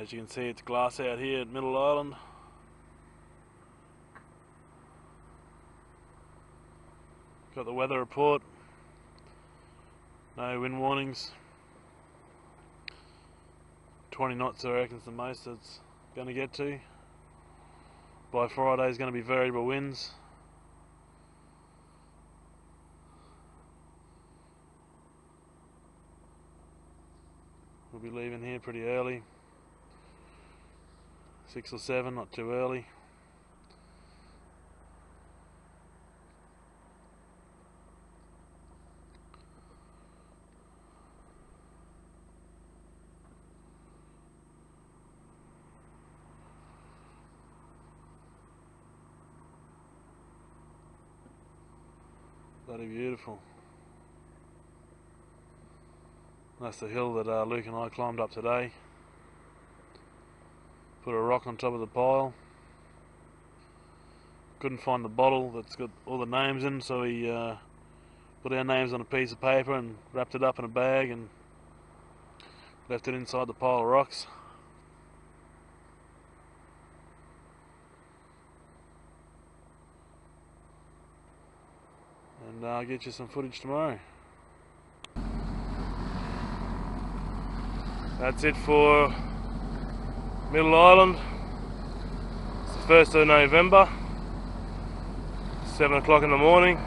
As you can see, it's glass out here at Middle Island. Got the weather report. No wind warnings. 20 knots, I reckon, is the most it's going to get to. By Friday, is going to be variable winds. We'll be leaving here pretty early. Six or seven, not too early. Bloody beautiful. That's the hill that uh, Luke and I climbed up today. Put a rock on top of the pile. Couldn't find the bottle that's got all the names in, so he uh, put our names on a piece of paper and wrapped it up in a bag and left it inside the pile of rocks. and uh, I'll get you some footage tomorrow. That's it for Middle Island. It's the 1st of November, 7 o'clock in the morning.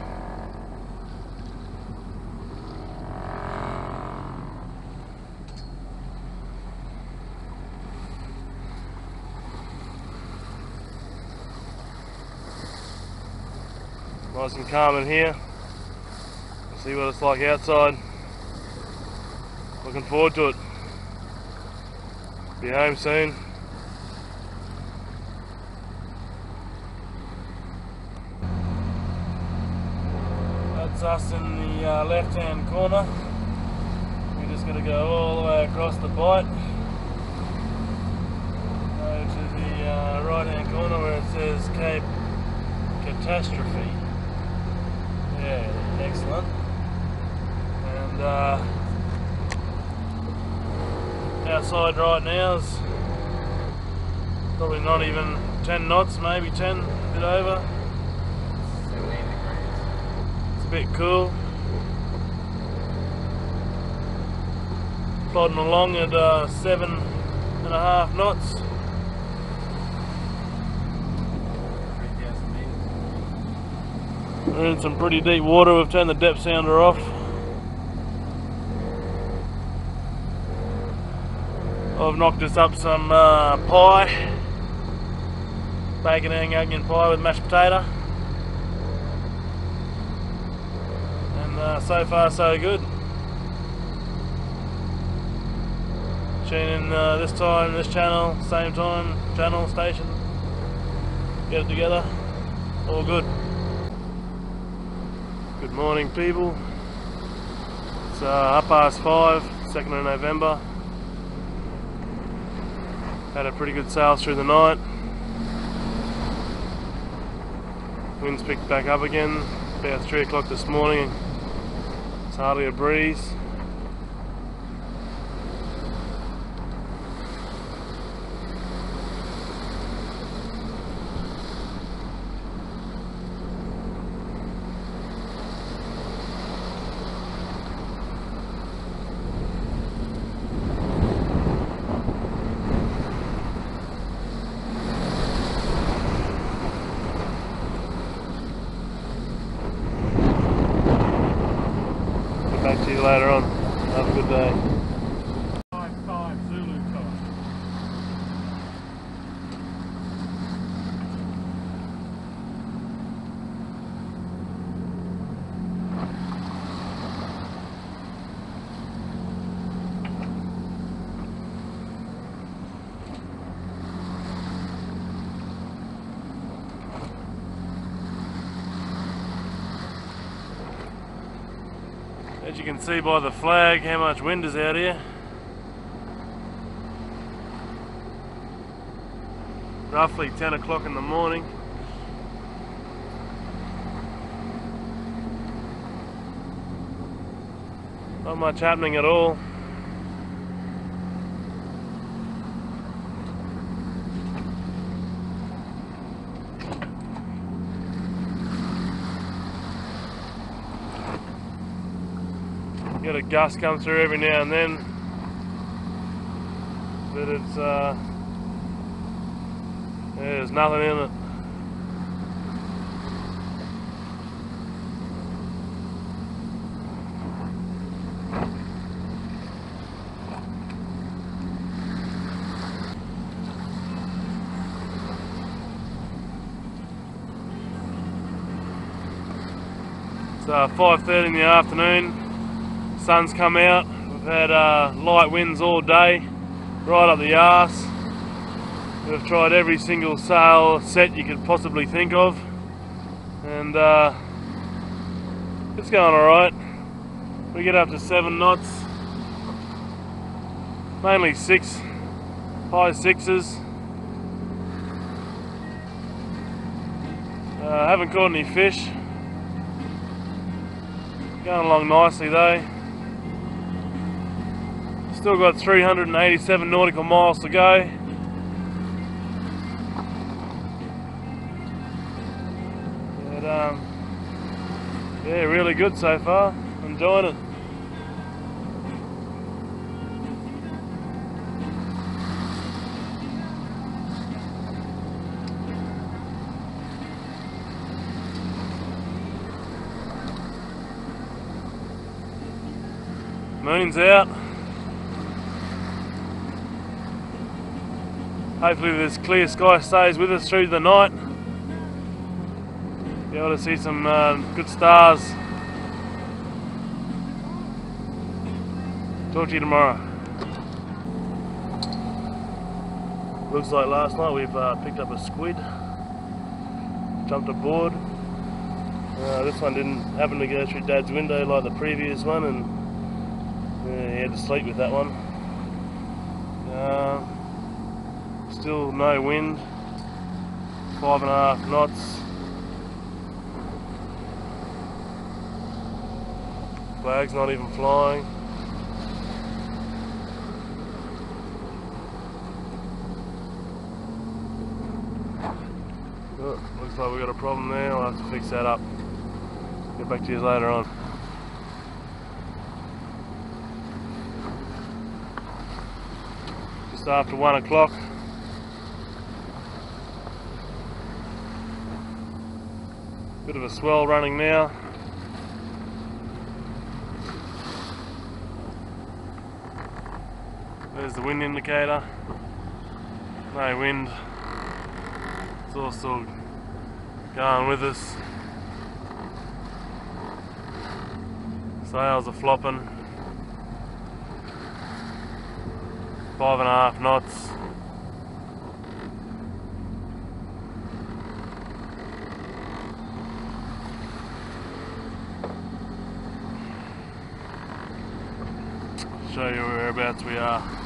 Nice and calm in here see what it's like outside. Looking forward to it. Be home soon. That's us in the uh, left hand corner. We're just going to go all the way across the bight. Go to the uh, right hand corner where it says Cape Catastrophe. Yeah, excellent and uh, outside right now is probably not even 10 knots, maybe 10, a bit over. It's a bit cool. Plodding along at uh, seven and a half knots. We're in some pretty deep water, we've turned the depth sounder off. I've knocked us up some uh, pie, bacon and onion pie with mashed potato. And uh, so far so good. Tune in uh, this time, this channel, same time, channel, station. Get it together. All good. Good morning people. It's uh, half past five, 2nd of November. Had a pretty good sail through the night. Winds picked back up again about 3 o'clock this morning. It's hardly a breeze. Later on. Have a good day. As you can see by the flag how much wind is out here. Roughly 10 o'clock in the morning. Not much happening at all. A come through every now and then. But it's uh yeah, there's nothing in it. It's uh, 5.30 in the afternoon, sun's come out, we've had uh, light winds all day, right up the arse. We've tried every single sail set you could possibly think of, and uh, it's going alright. We get up to 7 knots, mainly 6, high 6s. Uh, haven't caught any fish. Going along nicely though. Still got 387 nautical miles to go. But um, yeah, really good so far. Enjoying it. Moon's out. Hopefully this clear sky stays with us through the night. Be able to see some uh, good stars. Talk to you tomorrow. Looks like last night we've uh, picked up a squid. Jumped aboard. Uh, this one didn't happen to go through Dad's window like the previous one and yeah, he had to sleep with that one. Uh, still no wind. Five and a half knots. Flag's not even flying. Oh, looks like we've got a problem there. I'll have to fix that up. Get back to you later on. just after one o'clock. Bit of a swell running now. There's the wind indicator. No wind. It's all still going with us. Sails are flopping. five and a half knots. Show you whereabouts we are.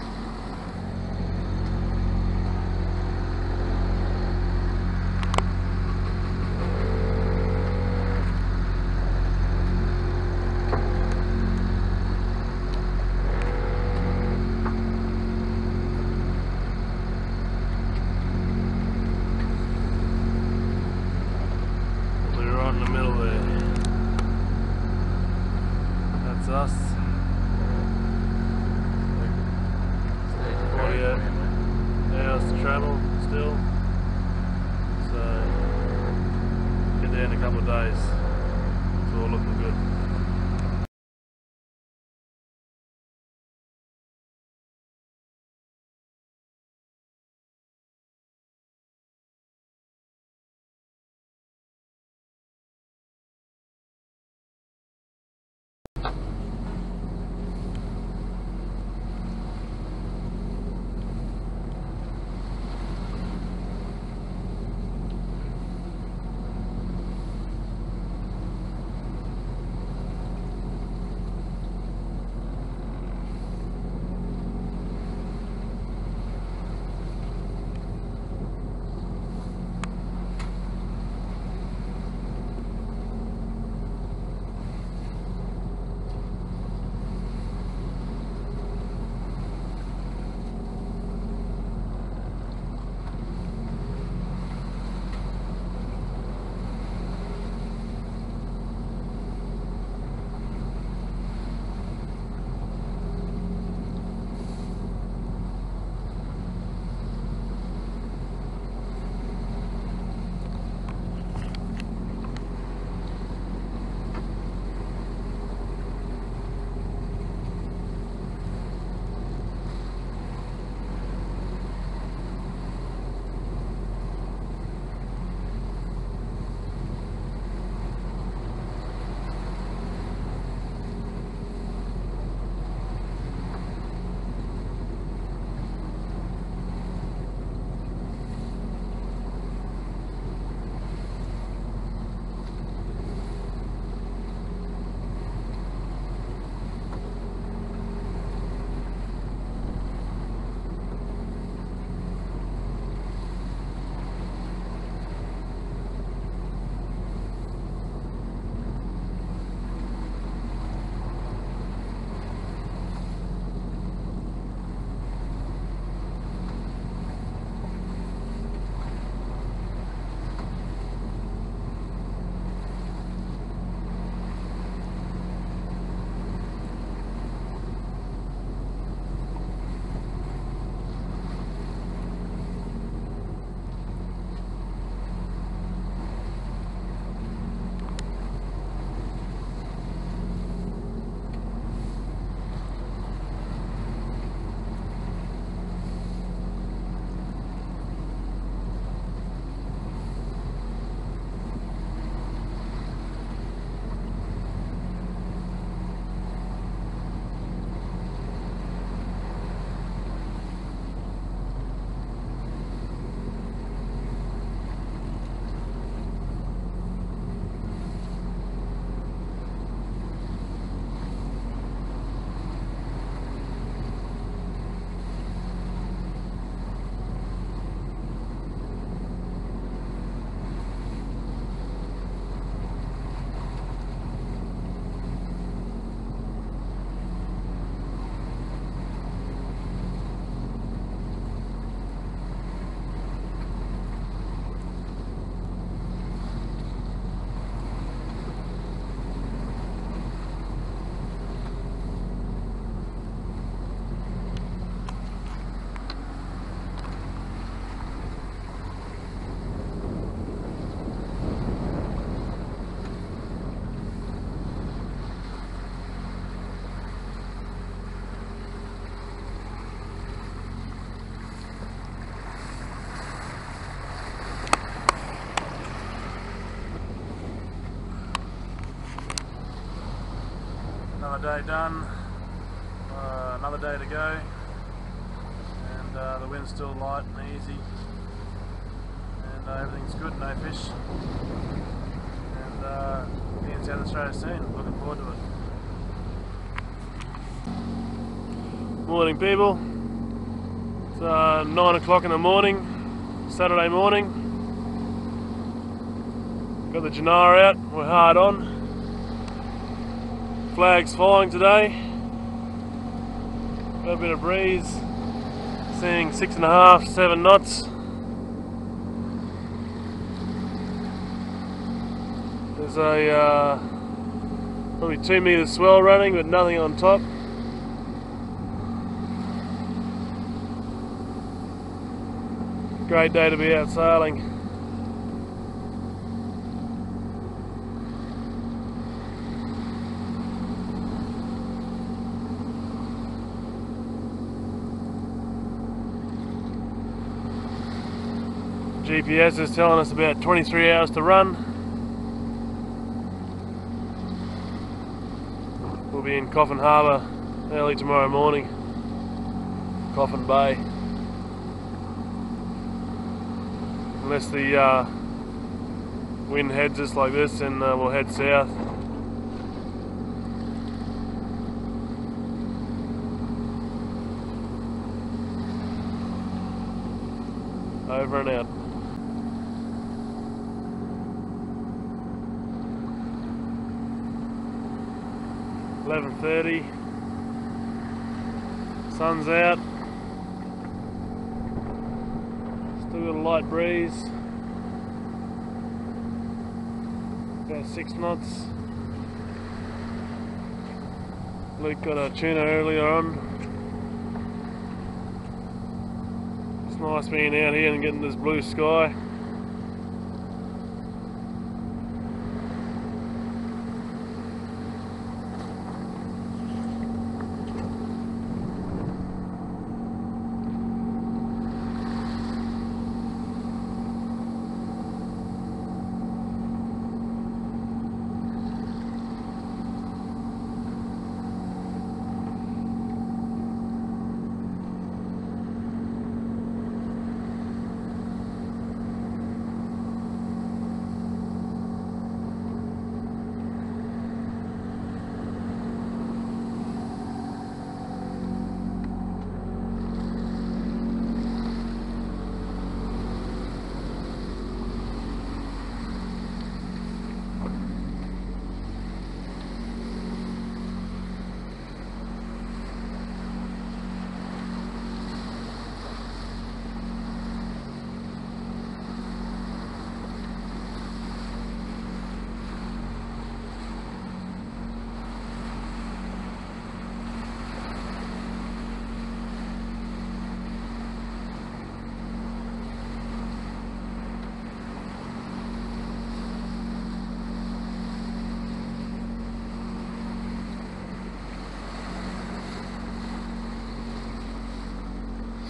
Day done, uh, another day to go, and uh, the wind's still light and easy, and uh, everything's good, no fish, and uh, be in South Australia soon. Looking forward to it. Morning, people. It's uh, nine o'clock in the morning, Saturday morning. Got the genoa out, we're hard on. Flags flying today. A bit of breeze. Seeing six and a half, seven knots. There's a uh, probably two meter swell running, but nothing on top. Great day to be out sailing. GPS is telling us about 23 hours to run. We'll be in Coffin Harbour early tomorrow morning. Coffin Bay. Unless the uh, wind heads us like this, then uh, we'll head south. Over and out. Eleven thirty. Sun's out. Still got a light breeze. About six knots. Luke got a tuna earlier on. It's nice being out here and getting this blue sky.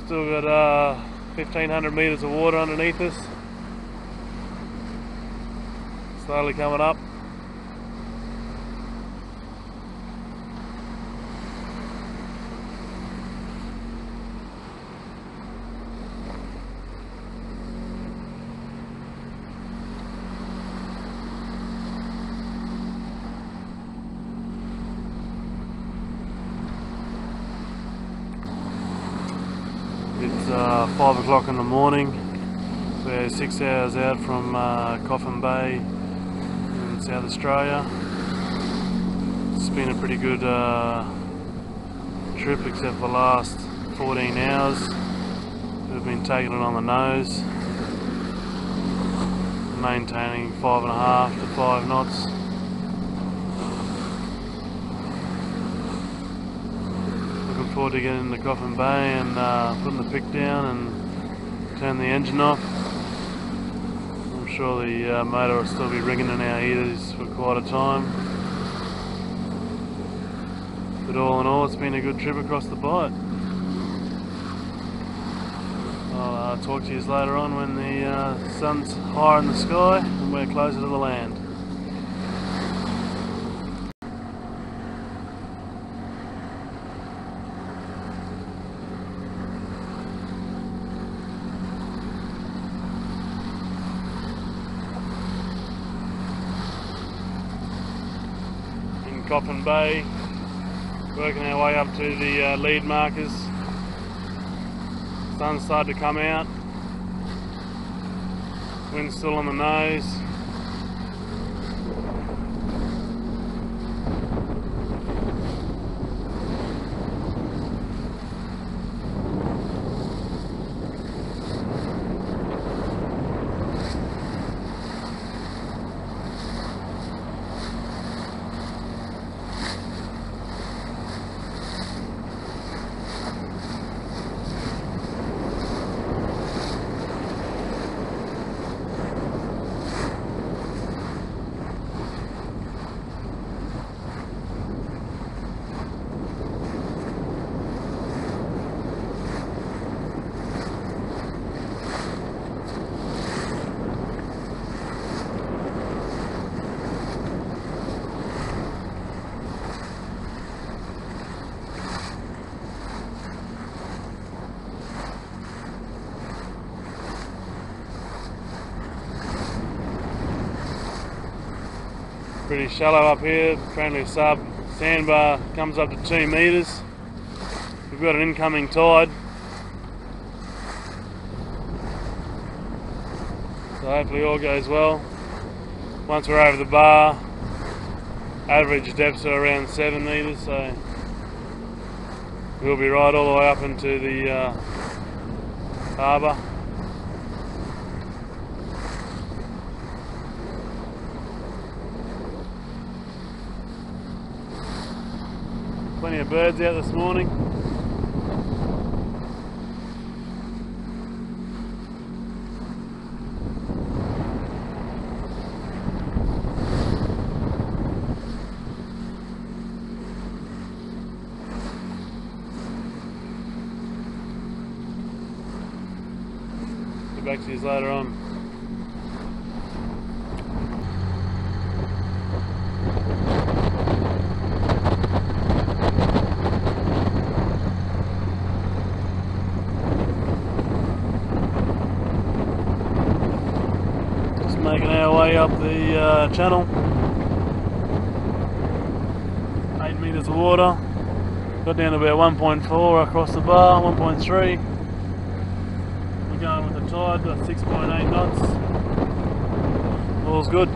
Still got uh, 1500 metres of water underneath us. Slowly coming up. It's uh, five o'clock in the morning. We're six hours out from uh, Coffin Bay in South Australia. It's been a pretty good uh, trip except for the last 14 hours. We've been taking it on the nose, maintaining five and a half to five knots. Looking forward to getting into Coffin Bay and uh, putting the pick down and turn the engine off. I'm sure the uh, motor will still be ringing in our ears for quite a time. But all in all, it's been a good trip across the bight. I'll uh, talk to you later on when the uh, sun's higher in the sky and we're closer to the land. Coffin Bay, working our way up to the uh, lead markers. Sun's started to come out, wind's still on the nose. Pretty shallow up here, friendly sub. Sandbar comes up to two metres. We've got an incoming tide. So hopefully all goes well. Once we're over the bar, average depths are around seven metres, so we'll be right all the way up into the uh, harbour. Plenty of birds out this morning. Back to you later on. Just making our way up channel. Eight metres of water. Got down to about 1.4 across the bar, 1.3. We're going with the tide, got 6.8 knots. All's good.